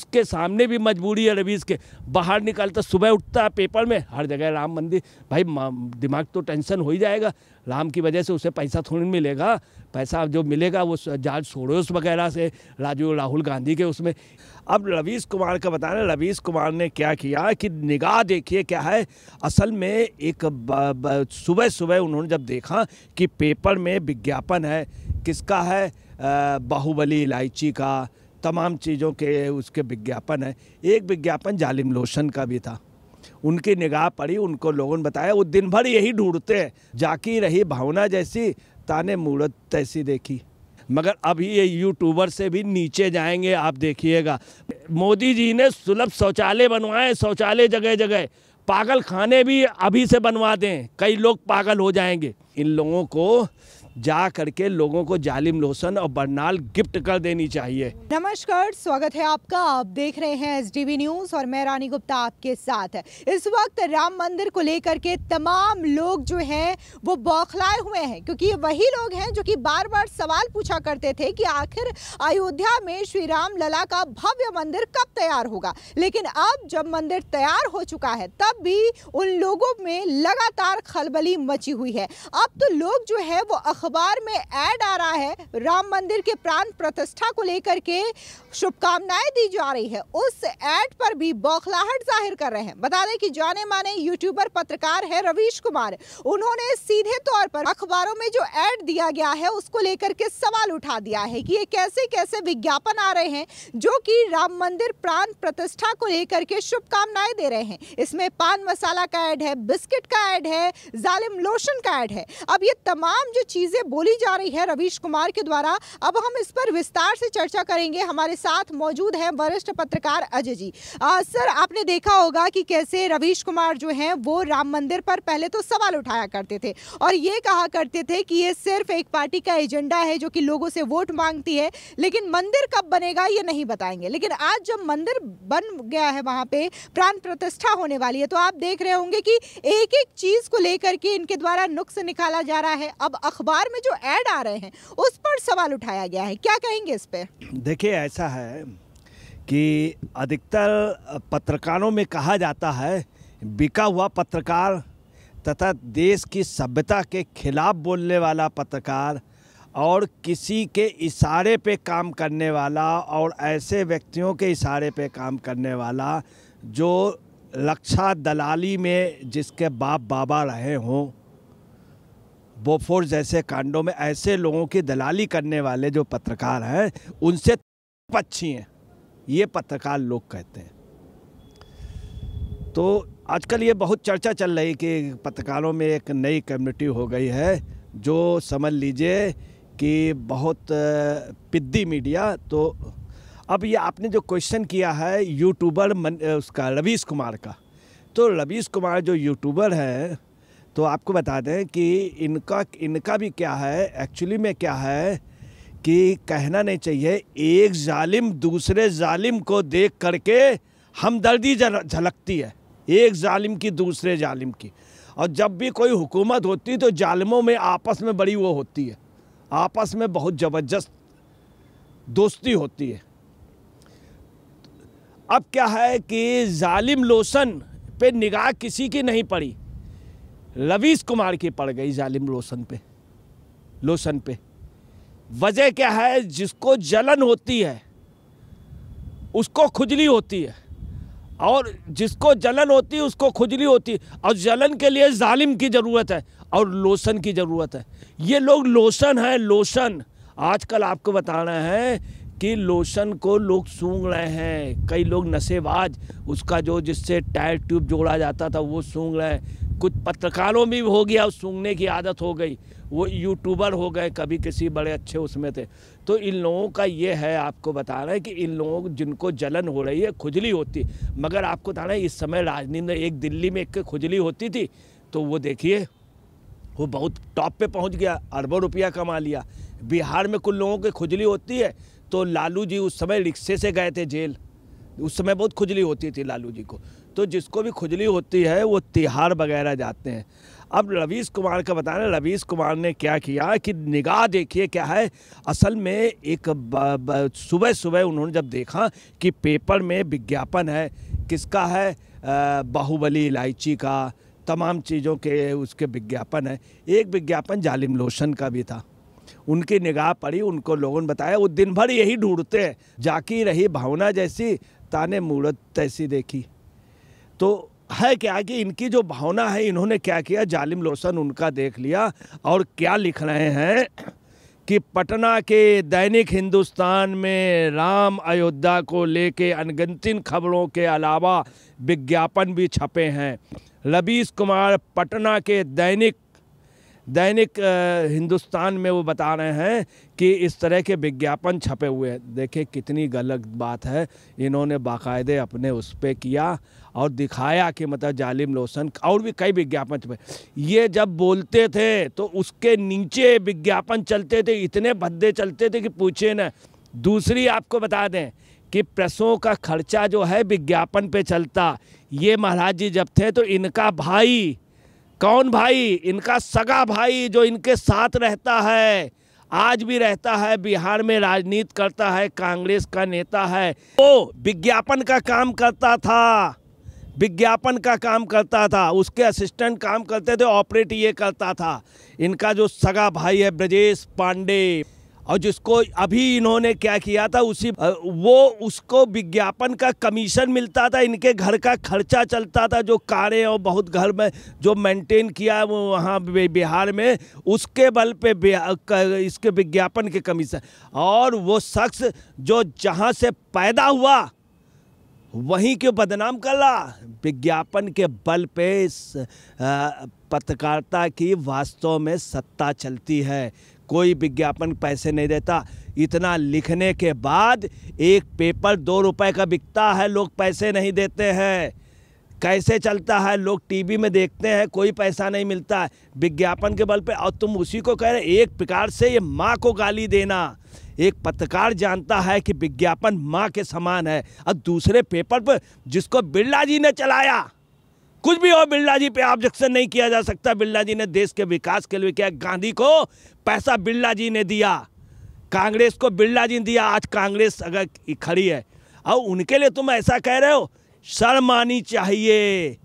उसके सामने भी मजबूरी है रवीश के। बाहर निकलता, सुबह उठता है पेपर में, हर जगह राम मंदिर। भाई दिमाग तो टेंशन हो ही जाएगा। राम की वजह से उसे पैसा थोड़ी मिलेगा। पैसा जो मिलेगा वो जॉर्ज सोरोस वगैरह से, राजू, राहुल गांधी के उसमें। अब रवीश कुमार का बताना रवीश कुमार ने क्या किया कि निगाह देखिए क्या है। असल में एक सुबह सुबह उन्होंने जब देखा कि पेपर में विज्ञापन है, किसका है? बाहुबली इलायची का तमाम चीज़ों के उसके विज्ञापन है। एक विज्ञापन जालिम लोशन का भी था। उनकी निगाह पड़ी, उनको लोगों ने बताया, वो दिन भर यही ढूंढते हैं। जाकी रही भावना जैसी, ताने मूर्त तैसी देखी। मगर अभी ये यूट्यूबर से भी नीचे जाएँगे, आप देखिएगा। मोदी जी ने सुलभ शौचालय बनवाए, शौचालय जगह जगह पागल खाने भी अभी से बनवा दें, कई लोग पागल हो जाएँगे। इन लोगों को जा करके लोगों को जालिम लोशन और बरनाल गिफ्ट कर देनी चाहिए। नमस्कार, स्वागत है आपका। आप देख रहे हैं एस न्यूज़ और मैं रानी गुप्ता आपके साथ। इस वक्त राम मंदिर को लेकर के तमाम लोग जो हैं, वो बौखलाए हुए हैं, क्योंकि वही लोग हैं जो कि बार बार सवाल पूछा करते थे कि आखिर अयोध्या में श्री राम लला का भव्य मंदिर कब तैयार होगा? लेकिन अब जब मंदिर तैयार हो चुका है, तब भी उन लोगों में लगातार खलबली मची हुई है। अब तो लोग जो है, वो अखबार में ऐड आ रहा है, राम मंदिर के प्राण प्रतिष्ठा को लेकर के शुभकामनाएँ दी जा रही है। उस ऐड पर भी बौखलाहट ज़ाहिर कर रहे हैं। बता दें कि जाने माने यूट्यूबर पत्रकार है रवीश कुमार। उन्होंने सीधे तौर पर अखबारों में जो ऐड दिया गया है, उसको लेकर के सवाल उठा दिया है कि ये कैसे कैसे विज्ञापन आ रहे हैं, जो कि राम मंदिर प्राण प्रतिष्ठा को लेकर के शुभकामनाएँ दे रहे हैं। इसमें पान मसाला का ऐड है, बिस्किट का ऐड है, जालिम लोशन का ऐड है। अब ये तमाम जो चीज़ें चीज़ें बोली जा रही है रवीश कुमार के द्वारा। अब हम इस पर विस्तार से चर्चा करेंगे। हमारे साथ मौजूद हैं वरिष्ठ पत्रकार अजय जी। आ, सर आपने देखा होगा कि कैसे रवीश कुमार जो हैं वो राम मंदिर पर पहले तो सवाल उठाया करते थे और ये कहा करते थे कि ये सिर्फ़ एक पार्टी का एजेंडा है जो कि लोगों से वोट मांगती है लेकिन मंदिर कब बनेगा ये नहीं बताएँगे। लेकिन आज जब मंदिर बन गया है वहाँ पे प्राण प्रतिष्ठा होने वाली है तो आप देख रहे होंगे कि एक एक चीज़ को लेकर के इनके द्वारा नुक्स निकाला जा रहा है। अब अखबार अखबार में जो ऐड आ रहे हैं, उस पर सवाल उठाया गया है। क्या कहेंगे इस पे? देखिए, ऐसा है कि अधिकतर पत्रकारों में कहा जाता है, बिका हुआ पत्रकार तथा देश की सभ्यता के खिलाफ बोलने वाला पत्रकार और किसी के इशारे पे काम करने वाला और ऐसे व्यक्तियों के इशारे पे काम करने वाला जो लक्षा दलाली में जिसके बाप बाबा रहे हों बोफोर जैसे कांडों में ऐसे लोगों की दलाली करने वाले जो पत्रकार हैं, उनसे पक्षी हैं। ये पत्रकार लोग कहते हैं। तो आजकल ये बहुत चर्चा चल रही कि पत्रकारों में एक नई कम्युनिटी हो गई है, जो समझ लीजिए कि बहुत पिद्दी मीडिया तो अब ये आपने जो क्वेश्चन किया है यूट्यूबर उसका रवीश कुमार का तो रवीश कुमार जो यूट्यूबर है तो आपको बता दें कि इनका इनका भी क्या है एक्चुअली में क्या है कि कहना नहीं चाहिए, एक जालिम दूसरे जालिम को देख करके हमदर्दी झलकती है, एक जालिम की दूसरे जालिम की। और जब भी कोई हुकूमत होती तो जालिमों में आपस में बड़ी वो होती है, आपस में बहुत ज़बरदस्त दोस्ती होती है। अब क्या है कि जालिम लोशन पे निगाह किसी की नहीं पड़ी। रवीश कुमार की पड़ गई जालिम लोशन पे। लोशन पे। वजह क्या है? जिसको जलन होती है, उसको खुजली होती है। और जिसको जलन होती है, उसको खुजली होती है। और जलन के लिए जालिम की ज़रूरत है और लोशन की ज़रूरत है। ये लोग लोशन है, लोशन। आजकल आपको बताना है कि लोशन को लोग सूंघ रहे हैं। कई लोग नशेबाज, उसका जो जिससे टायर ट्यूब जोड़ा जाता था, वो सूंघ रहे हैं। कुछ पत्रकारों में भी हो गया सूंघने की आदत हो गई। वो यूट्यूबर हो गए, कभी किसी बड़े अच्छे उसमें थे। तो इन लोगों का ये है, आपको बता रहे हैं कि इन लोगों जिनको जलन हो रही है, खुजली होती। मगर आपको बता रहे हैं, इस समय राजनीति एक दिल्ली में एक खुजली होती थी तो वो देखिए, वो बहुत टॉप पे पहुँच गया, अरबों रुपया कमा लिया। बिहार में कुछ लोगों की खुजली होती है तो लालू जी उस समय रिक्शे से गए थे जेल। उस समय बहुत खुजली होती थी लालू जी को। तो जिसको भी खुजली होती है, वो तिहाड़ वगैरह जाते हैं। अब रवीश कुमार का बता रहे रवीश कुमार ने क्या किया कि निगाह देखिए क्या है, असल में एक सुबह सुबह उन्होंने जब देखा कि पेपर में विज्ञापन है, किसका है? बाहुबली इलायची का, तमाम चीज़ों के उसके विज्ञापन है। एक विज्ञापन जालिम लोशन का भी था। उनकी निगाह पड़ी, उनको लोगों ने बताया, वो दिन भर यही ढूंढते जाकी रही भावना जैसी, ताने मूर्त तैसी देखी। तो है क्या कि इनकी जो भावना है, इन्होंने क्या किया? जालिम लोशन उनका देख लिया और क्या लिख रहे हैं कि पटना के दैनिक हिंदुस्तान में राम अयोध्या को लेके अनगिनतिन खबरों के अलावा विज्ञापन भी छपे हैं। रवीश कुमार पटना के दैनिक दैनिक हिंदुस्तान में वो बता रहे हैं कि इस तरह के विज्ञापन छपे हुए हैं। देखिए कितनी गलत बात है। इन्होंने बाकायदे अपने उस पर किया और दिखाया कि मतलब जालिम लोशन और भी कई विज्ञापन छपे। ये जब बोलते थे तो उसके नीचे विज्ञापन चलते थे, इतने भद्दे चलते थे कि पूछे न। दूसरी आपको बता दें कि प्रेसों का खर्चा जो है विज्ञापन पे चलता। ये महाराज जी जब थे तो इनका भाई कौन भाई? इनका सगा भाई जो इनके साथ रहता है, आज भी रहता है, बिहार में राजनीति करता है, कांग्रेस का नेता है। वो विज्ञापन का काम करता था, विज्ञापन का काम करता था, उसके असिस्टेंट काम करते थे ऑपरेट ये करता था। इनका जो सगा भाई है, ब्रजेश पांडे। और जिसको अभी इन्होंने क्या किया था, उसी वो उसको विज्ञापन का कमीशन मिलता था, इनके घर का खर्चा चलता था, जो कारें और बहुत घर में जो मेंटेन किया वो वहाँ बिहार में, उसके बल पे इसके विज्ञापन के कमीशन। और वो शख्स जो जहाँ से पैदा हुआ, वहीं क्यों बदनाम कर रहा विज्ञापन के बल पे पत्रकारिता की वास्तव में सत्ता चलती है। कोई विज्ञापन पैसे नहीं देता। इतना लिखने के बाद एक पेपर दो रुपए का बिकता है, लोग पैसे नहीं देते हैं। कैसे चलता है? लोग टीवी में देखते हैं, कोई पैसा नहीं मिलता। है विज्ञापन के बल पे, और तुम उसी को कह रहे एक प्रकार से ये माँ को गाली देना। एक पत्रकार जानता है कि विज्ञापन माँ के समान है, और दूसरे पेपर पर जिसको बिरला जी ने चलाया कुछ भी हो बिरला जी पे ऑब्जेक्शन नहीं किया जा सकता। बिरला जी ने देश के विकास के लिए क्या। गांधी को पैसा बिरला जी ने दिया। कांग्रेस को बिरला जी ने दिया। आज कांग्रेस अगर खड़ी है। और उनके लिए तुम ऐसा कह रहे हो, शर्म आनी चाहिए,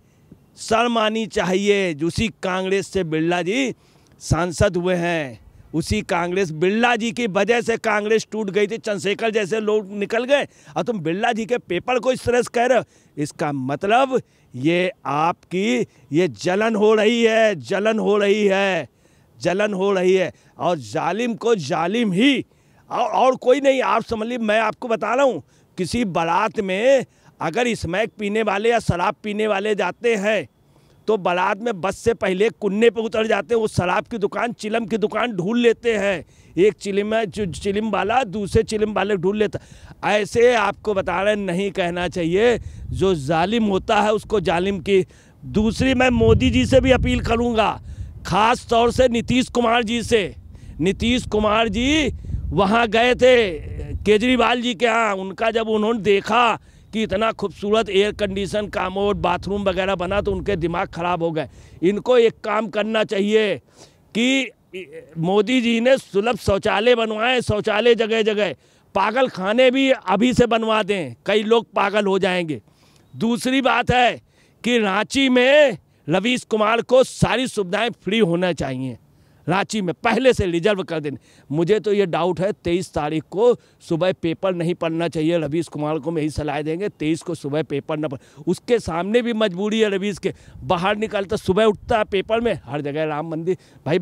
शर्म आनी चाहिए। उसी कांग्रेस से बिरला जी सांसद हुए हैं। उसी कांग्रेस बिरला जी की वजह से कांग्रेस टूट गई थी चंद्रशेखर जैसे लोग निकल गए। और तुम बिरला जी के पेपर को इस तरह से कह रहे हो। इसका मतलब ये आपकी ये जलन हो रही है जलन हो रही है जलन हो रही है। और जालिम को जालिम ही। और, और कोई नहीं आप समझ ली मैं आपको बता रहा हूँ किसी बारात में अगर स्मैक पीने वाले या शराब पीने वाले जाते हैं तो बारात में बस से पहले कुन्ने पे उतर जाते हैं, वो शराब की दुकान, चिलम की दुकान ढूंढ लेते हैं। एक चिलिम चिलिम वाला, दूसरे चिलिम वाले ढूंढ लेता ऐसे आपको बता रहे नहीं कहना चाहिए। जो जालिम होता है, उसको जालिम की। दूसरी मैं मोदी जी से भी अपील करूँगा, ख़ास तौर से नीतीश कुमार जी से। नीतीश कुमार जी वहाँ गए थे, केजरीवाल जी के यहाँ। उनका जब उन्होंने देखा कि इतना खूबसूरत एयर कंडीशन कामोड बाथरूम वगैरह बना तो उनके दिमाग ख़राब हो गए। इनको एक काम करना चाहिए कि, मोदी जी ने सुलभ शौचालय बनवाए, शौचालय जगह जगह पागल खाने भी अभी से बनवा दें, कई लोग पागल हो जाएँगे। दूसरी बात है कि रांची में रवीश कुमार को सारी सुविधाएँ फ्री होना चाहिए। रांची में पहले से रिज़र्व कर देने। मुझे तो ये डाउट है, तेईस तारीख को सुबह पेपर नहीं पढ़ना चाहिए, रवीश कुमार को मैं ही सलाह देंगे, तेईस को सुबह पेपर न पढ़। उसके सामने भी मजबूरी है रवीश के। बाहर निकलता, सुबह उठता है पेपर में, हर जगह राम मंदिर। भाई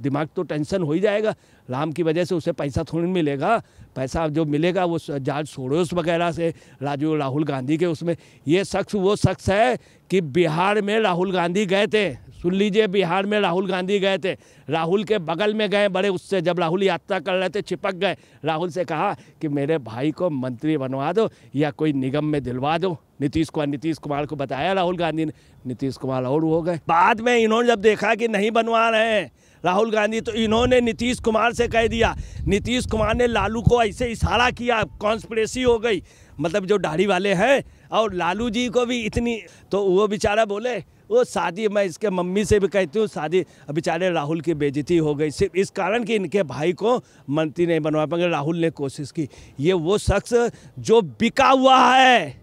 दिमाग तो टेंशन हो ही जाएगा। राम की वजह से उसे पैसा थोड़ी मिलेगा। पैसा जो मिलेगा वो जॉर्ज सोरोस वगैरह से, राजू, राहुल गांधी के उसमें। ये शख्स वो शख्स है कि बिहार में राहुल गांधी गए थे। सुन लीजिए, बिहार में राहुल गांधी गए थे। राहुल के बगल में गए बड़े उससे, जब राहुल यात्रा कर रहे थे, चिपक गए। राहुल से कहा कि मेरे भाई को मंत्री बनवा दो या कोई निगम में दिलवा दो। नीतीश कुमार नीतीश कुमार को बताया राहुल गांधी ने। नीतीश कुमार और हो गए। बाद में इन्होंने जब देखा कि नहीं बनवा रहे हैं राहुल गांधी तो इन्होंने नीतीश कुमार से कह दिया, नीतीश कुमार ने लालू को ऐसे इशारा किया कॉन्स्परेसी हो गई। मतलब जो दाढ़ी वाले हैं, और लालू जी को भी इतनी तो वो बेचारा बोले, वो शादी मैं इसके मम्मी से भी कहती हूँ, शादी बेचारे राहुल की बेजती हो गई। सिर्फ़ इस कारण कि इनके भाई को मंत्री नहीं बनवा पाएँगे, राहुल ने कोशिश की। ये वो शख्स जो बिका हुआ है।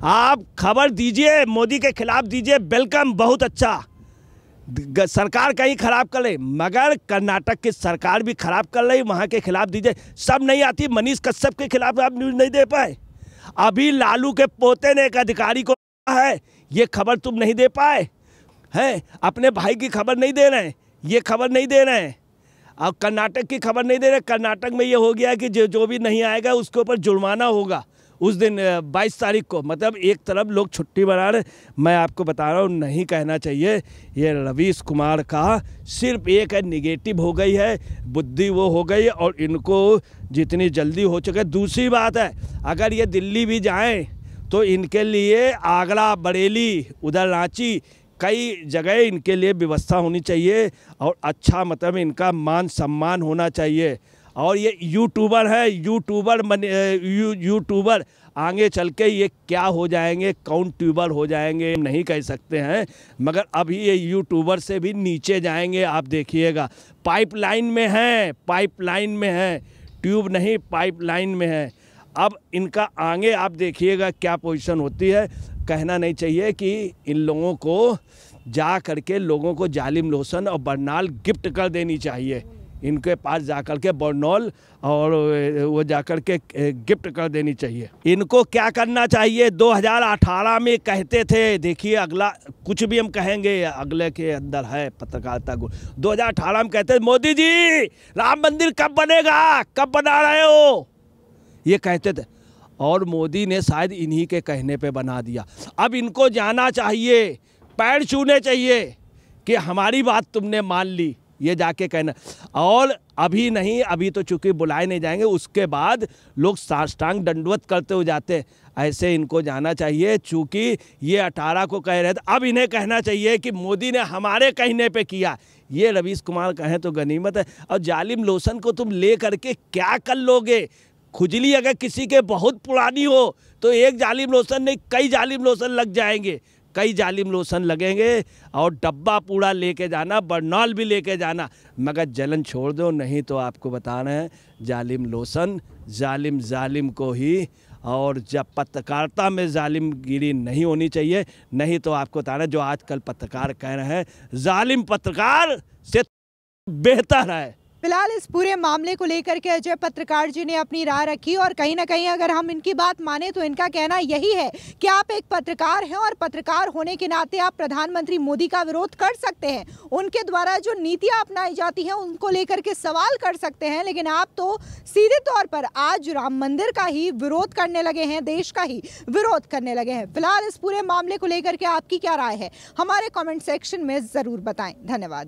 आप खबर दीजिए, मोदी के खिलाफ दीजिए वेलकम बहुत अच्छा। सरकार कहीं खराब कर रही मगर कर्नाटक की सरकार भी खराब कर रही वहाँ के खिलाफ दीजिए। सब नहीं आती, मनीष कश्यप के खिलाफ आप न्यूज़ नहीं दे पाए। अभी लालू के पोते ने एक अधिकारी को है, ये खबर तुम नहीं दे पाए। हैं, अपने भाई की खबर नहीं दे रहे हैं, ये खबर नहीं दे रहे हैं। और कर्नाटक की खबर नहीं दे रहे, कर्नाटक में ये हो गया कि जो जो भी नहीं आएगा, उसके ऊपर जुर्माना होगा। उस दिन बाईस तारीख को मतलब एक तरफ़ लोग छुट्टी बना रहे, मैं आपको बता रहा हूँ, नहीं कहना चाहिए। ये रवीश कुमार का सिर्फ़ एक है निगेटिव हो गई है, बुद्धि वो हो गई और इनको जितनी जल्दी हो चुके, दूसरी बात है, अगर ये दिल्ली भी जाएँ तो इनके लिए आगरा, बरेली, उधर रांची, कई जगह इनके लिए व्यवस्था होनी चाहिए और अच्छा मतलब इनका मान सम्मान होना चाहिए। और ये यूट्यूबर है यूट्यूबर मन यू यूट्यूबर आगे चल के ये क्या हो जाएँगे, कौन ट्यूबर हो जाएँगे नहीं कह सकते हैं। मगर अभी ये यूट्यूबर से भी नीचे जाएँगे, आप देखिएगा। पाइपलाइन में है, पाइपलाइन में हैं। ट्यूब नहीं, पाइपलाइन में है। अब इनका आगे आप देखिएगा क्या पोजीशन होती है। कहना नहीं चाहिए कि इन लोगों को जा करके लोगों को जालिम लोशन और बरनाल गिफ्ट कर देनी चाहिए। इनके पास जाकर के बर्नौल और वो जाकर के गिफ्ट कर देनी चाहिए। इनको क्या करना चाहिए? 2018 में कहते थे, देखिए अगला, कुछ भी हम कहेंगे, अगले के अंदर है पत्रकारिता को 2018 में कहते थे, मोदी जी, राम मंदिर कब बनेगा? कब बना रहे हो? ये कहते थे। और मोदी ने शायद इन्हीं के कहने पे बना दिया। अब इनको जाना चाहिए, पैर छूने चाहिए कि हमारी बात तुमने मान ली। ये जाके कहना। और अभी नहीं, अभी तो चूँकि बुलाए नहीं जाएँगे, उसके बाद लोग साष्टांग दंडवत करते हुए जाते हैं। ऐसे इनको जाना चाहिए, चूँकि ये अठारह को कह रहे थे, अब इन्हें कहना चाहिए कि मोदी ने हमारे कहने पे किया। ये रवीश कुमार कहें तो गनीमत है। और जालिम लोशन को तुम ले करके क्या कर लोगे? खुजली अगर किसी के बहुत पुरानी हो तो एक जालिम लोशन नहीं, कई जालिम लोशन लग जाएँगे। कई जालिम लोशन लगेंगे और डब्बा पूरा लेके जाना, बर्नॉल भी लेके जाना। मगर जलन छोड़ दो, नहीं तो आपको बता रहे हैं, जालिम लोशन जालिम जालिम को ही, और जब पत्रकारिता में जालिमगिरी नहीं होनी चाहिए, नहीं तो आपको बता रहे जो आजकल पत्रकार कह रहे हैं, जालिम पत्रकार से बेहतर है। फ़िलहाल इस पूरे मामले को लेकर के अजय पत्रकार जी ने अपनी राय रखी और कहीं ना कहीं अगर हम इनकी बात माने तो इनका कहना यही है कि आप एक पत्रकार हैं और पत्रकार होने के नाते आप प्रधानमंत्री मोदी का विरोध कर सकते हैं। उनके द्वारा जो नीतियाँ अपनाई जाती हैं, उनको लेकर के सवाल कर सकते हैं, लेकिन आप तो सीधे तौर पर आज राम मंदिर का ही विरोध करने लगे हैं, देश का ही विरोध करने लगे हैं। फ़िलहाल इस पूरे मामले को लेकर के आपकी क्या राय है? हमारे कॉमेंट सेक्शन में ज़रूर बताएँ। धन्यवाद।